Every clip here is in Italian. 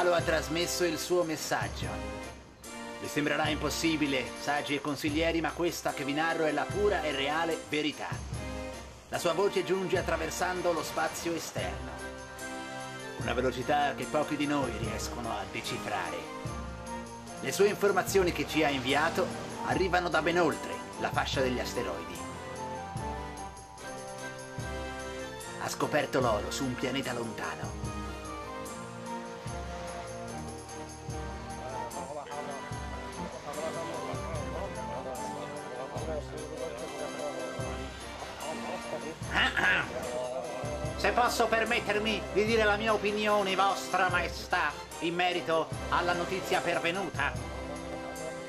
Alalu ha trasmesso il suo messaggio. Vi sembrerà impossibile, saggi e consiglieri, ma questa che vi narro è la pura e reale verità. La sua voce giunge attraversando lo spazio esterno. Una velocità che pochi di noi riescono a decifrare. Le sue informazioni che ci ha inviato arrivano da ben oltre la fascia degli asteroidi. Ha scoperto l'oro su un pianeta lontano. Se posso permettermi di dire la mia opinione, vostra maestà, in merito alla notizia pervenuta.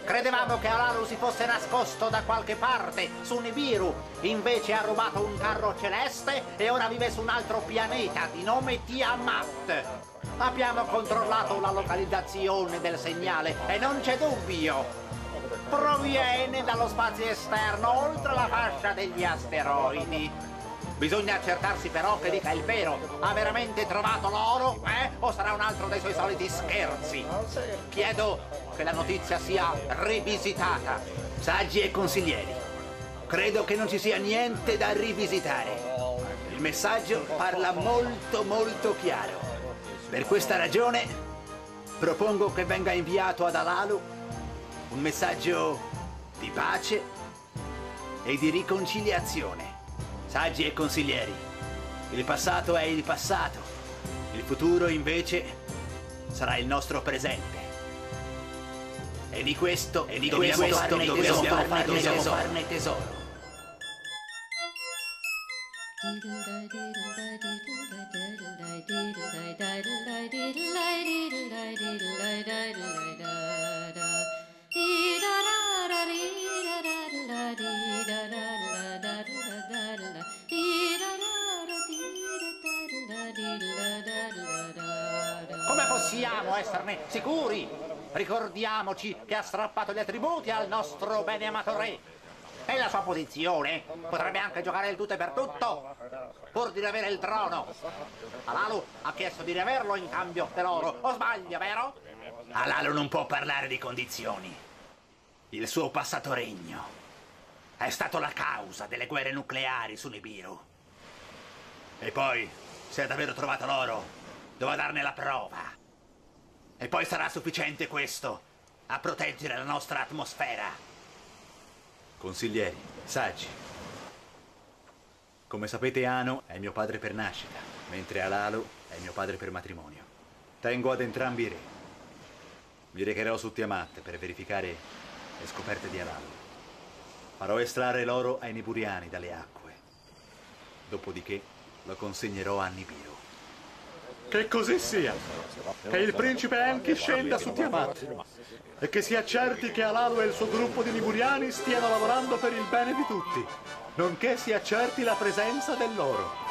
Credevamo che Alalu si fosse nascosto da qualche parte su Nibiru, invece ha rubato un carro celeste e ora vive su un altro pianeta di nome Tiamat. Abbiamo controllato la localizzazione del segnale e non c'è dubbio. Proviene dallo spazio esterno oltre la fascia degli asteroidi. Bisogna accertarsi però che dica il vero. Ha veramente trovato l'oro? Eh? O sarà un altro dei suoi soliti scherzi? Chiedo che la notizia sia rivisitata. Saggi e consiglieri, credo che non ci sia niente da rivisitare. Il messaggio parla molto molto chiaro. Per questa ragione propongo che venga inviato ad Alalu un messaggio di pace e di riconciliazione. Saggi e consiglieri, il passato è il passato, il futuro invece sarà il nostro presente. E di questo, e di Dobbiamo questo farne dobbiamo, tesoro, farne farne tesoro. tesoro. farne tesoro. Possiamo esserne sicuri? Ricordiamoci che ha strappato gli attributi al nostro beneamato re. E la sua posizione potrebbe anche giocare il tutto e per tutto, pur di riavere il trono. Alalu ha chiesto di riaverlo in cambio dell'oro. O sbaglio, vero? Alalu non può parlare di condizioni. Il suo passato regno è stato la causa delle guerre nucleari su Nibiru. E poi, se ha davvero trovato l'oro, doveva darne la prova. E poi sarà sufficiente questo a proteggere la nostra atmosfera. Consiglieri, saggi. Come sapete Ano è mio padre per nascita, mentre Alalu è mio padre per matrimonio. Tengo ad entrambi i re. Mi recherò su Tiamat per verificare le scoperte di Alalu. Farò estrarre l'oro ai Niburiani dalle acque. Dopodiché lo consegnerò a Nibiru. Che così sia. Che il principe Enki scenda su Tiamat. E che si accerti che Alalu e il suo gruppo di Liburiani stiano lavorando per il bene di tutti. Nonché si accerti la presenza dell'oro.